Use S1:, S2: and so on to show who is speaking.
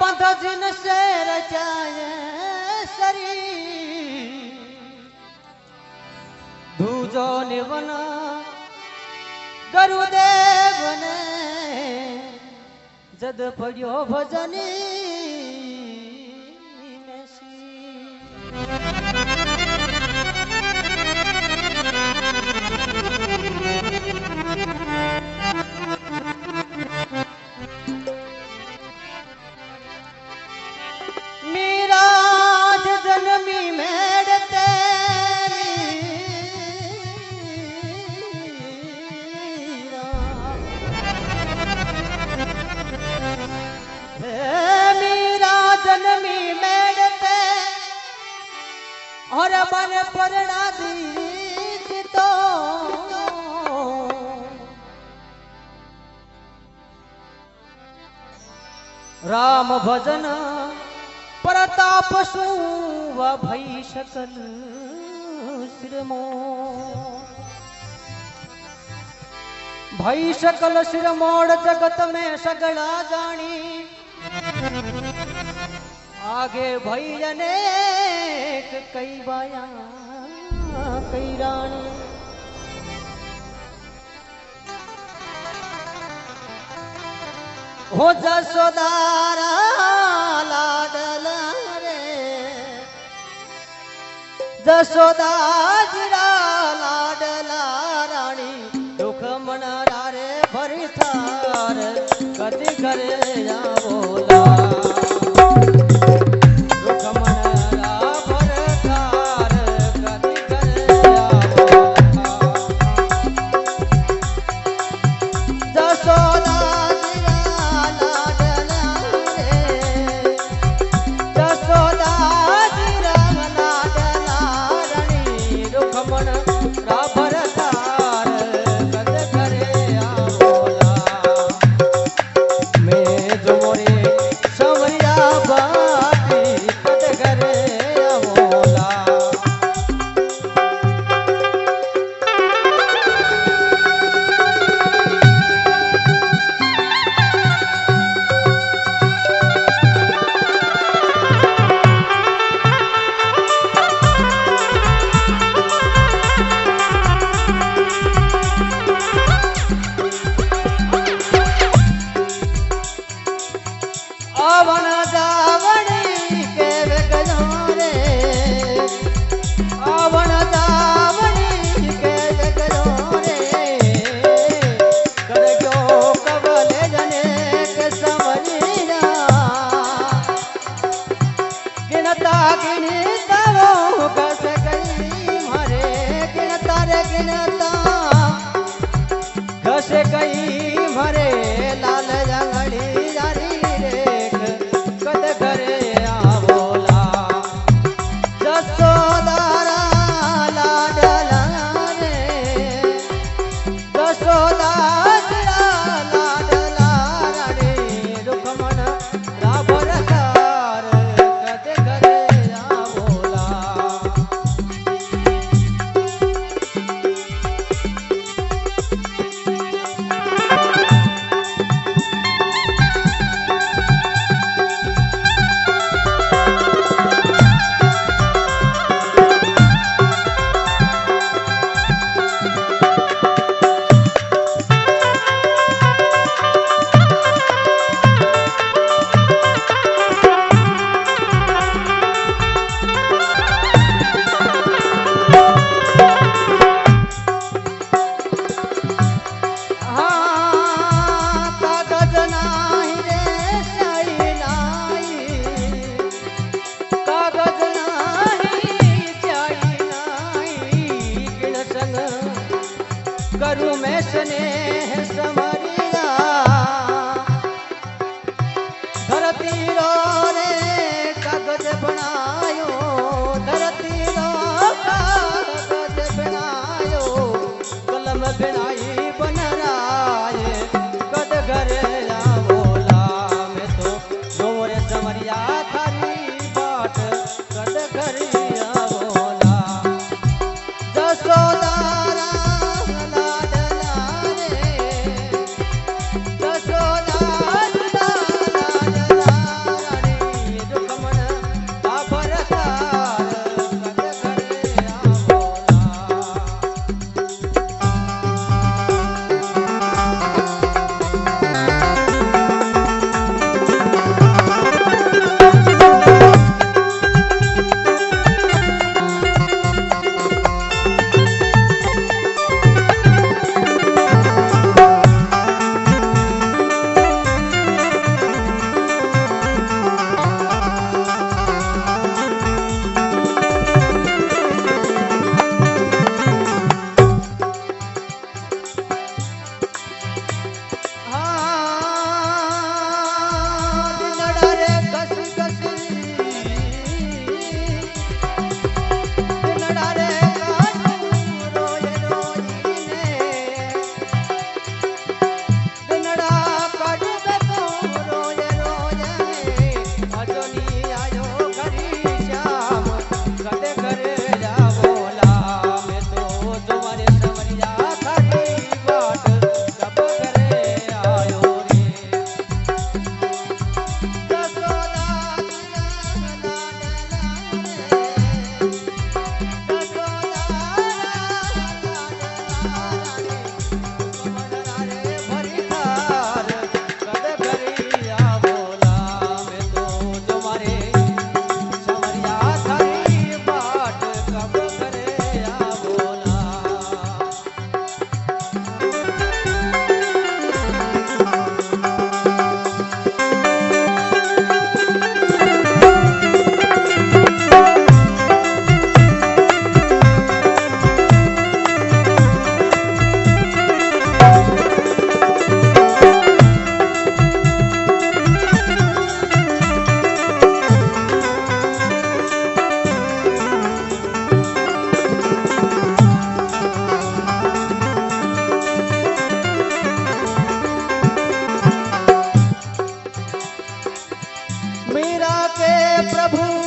S1: ધજન સે રચાય સરી ધૂજો નિવન ગરુદેવને જદ પડ્યો ભજની. और मन प्रणा राम भजन प्रताप सुव भई सकल श्रमो। भई सकल श्रमोड जगत में सगळा जाणी। आगे भई जने कई बाया, कई रानी हो जसोदारा लाडल रे। जसोदाजरा लाडला रानी दुख मना रे भरी थार। कदी करे जाओ ಕಾಕಿಣಿ प्रभु